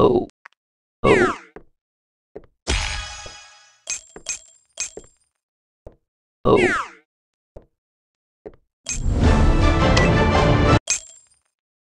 Oh. Oh. Oh.